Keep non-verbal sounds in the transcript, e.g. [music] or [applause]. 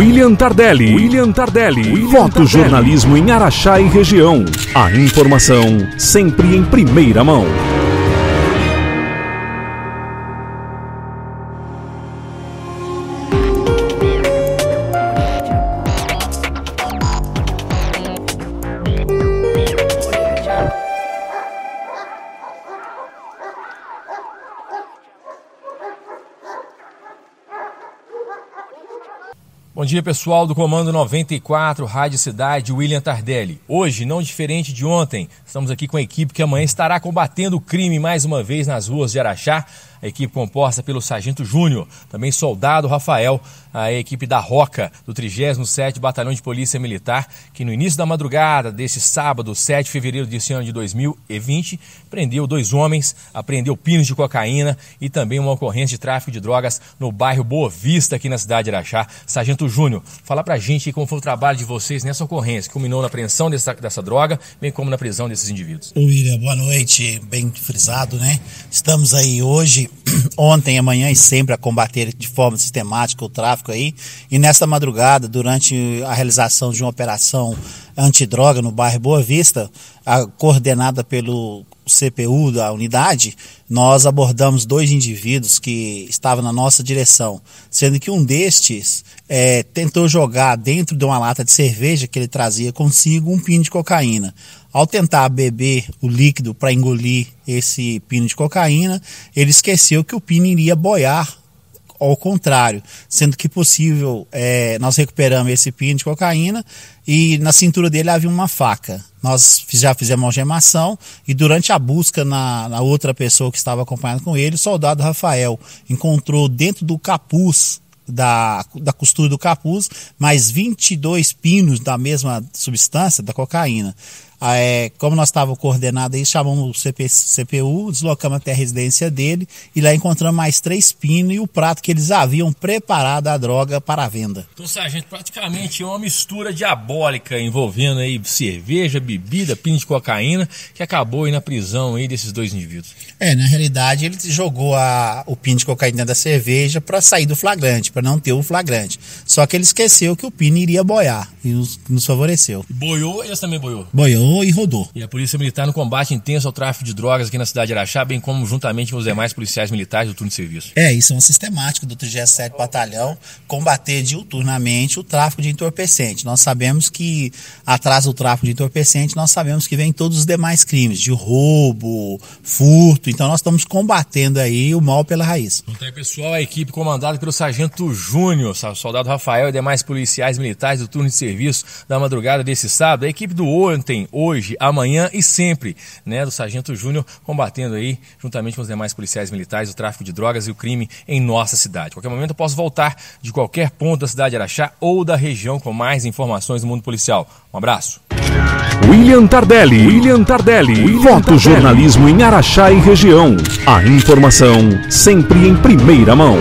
William Tardelli. William Tardelli. Fotojornalismo em Araxá e região. A informação sempre em primeira mão. Bom dia, pessoal do Comando 94, Rádio Cidade, William Tardelli. Hoje, não diferente de ontem, estamos aqui com a equipe que amanhã estará combatendo o crime mais uma vez nas ruas de Araxá. A equipe composta pelo Sargento Júnior, também Soldado Rafael, a equipe da Roca, do 37º Batalhão de Polícia Militar, que no início da madrugada deste sábado, 7 de fevereiro deste ano de 2020, prendeu dois homens, apreendeu pinos de cocaína e também uma ocorrência de tráfico de drogas no bairro Boa Vista, aqui na cidade de Araxá. Sargento Júnior, fala pra gente como foi o trabalho de vocês nessa ocorrência, que culminou na apreensão dessa, dessa droga, bem como na prisão desses indivíduos. William, boa noite, bem frisado, né? Estamos aí hoje, [clears throat] ontem, amanhã e sempre a combater de forma sistemática o tráfico aí. E nesta madrugada, durante a realização de uma operação antidroga no bairro Boa Vista, a, coordenada pelo CPU da unidade, nós abordamos dois indivíduos que estavam na nossa direção, sendo que um destes é, tentou jogar dentro de uma lata de cerveja que ele trazia consigo um pino de cocaína. Ao tentar beber o líquido para engolir esse pino de cocaína, ele esqueceu que o pino iria boiar ao contrário, sendo que possível, é, nós recuperamos esse pino de cocaína e na cintura dele havia uma faca. Nós já fizemos algemação e durante a busca na, na outra pessoa que estava acompanhando com ele, o soldado Rafael encontrou dentro do capuz da, da costura do capuz mais 22 pinos da mesma substância, da cocaína. Ah, é, como nós estávamos coordenados aí, chamamos o CP, CPU, deslocamos até a residência dele e lá encontramos mais três pinos e o prato que eles haviam preparado a droga para a venda. Então, sargento, praticamente é uma mistura diabólica envolvendo aí cerveja, bebida, pino de cocaína, que acabou aí na prisão aí desses dois indivíduos. É, na realidade ele jogou a, o pino de cocaína da cerveja para sair do flagrante, para não ter o flagrante. Só que ele esqueceu que o pino iria boiar e nos, nos favoreceu. Boiou e eles também boiou? Boiou e rodou. E a Polícia Militar no combate intenso ao tráfico de drogas aqui na cidade de Araxá, bem como juntamente com os demais policiais militares do turno de serviço. É, isso é uma sistemática do 37 Batalhão, combater diuturnamente o tráfico de entorpecente. Nós sabemos que atrás do tráfico de entorpecente, nós sabemos que vem todos os demais crimes, de roubo, furto, então nós estamos combatendo aí o mal pela raiz. Então aí, pessoal, a equipe comandada pelo Sargento Júnior, soldado Rafael e demais policiais militares do turno de serviço da madrugada desse sábado, a equipe do ontem, hoje, amanhã e sempre, né, do Sargento Júnior, combatendo aí, juntamente com os demais policiais militares, o tráfico de drogas e o crime em nossa cidade. A qualquer momento eu posso voltar de qualquer ponto da cidade de Araxá ou da região com mais informações do mundo policial. Um abraço. William Tardelli. William Tardelli. Fotojornalismo em Araxá e região. A informação sempre em primeira mão.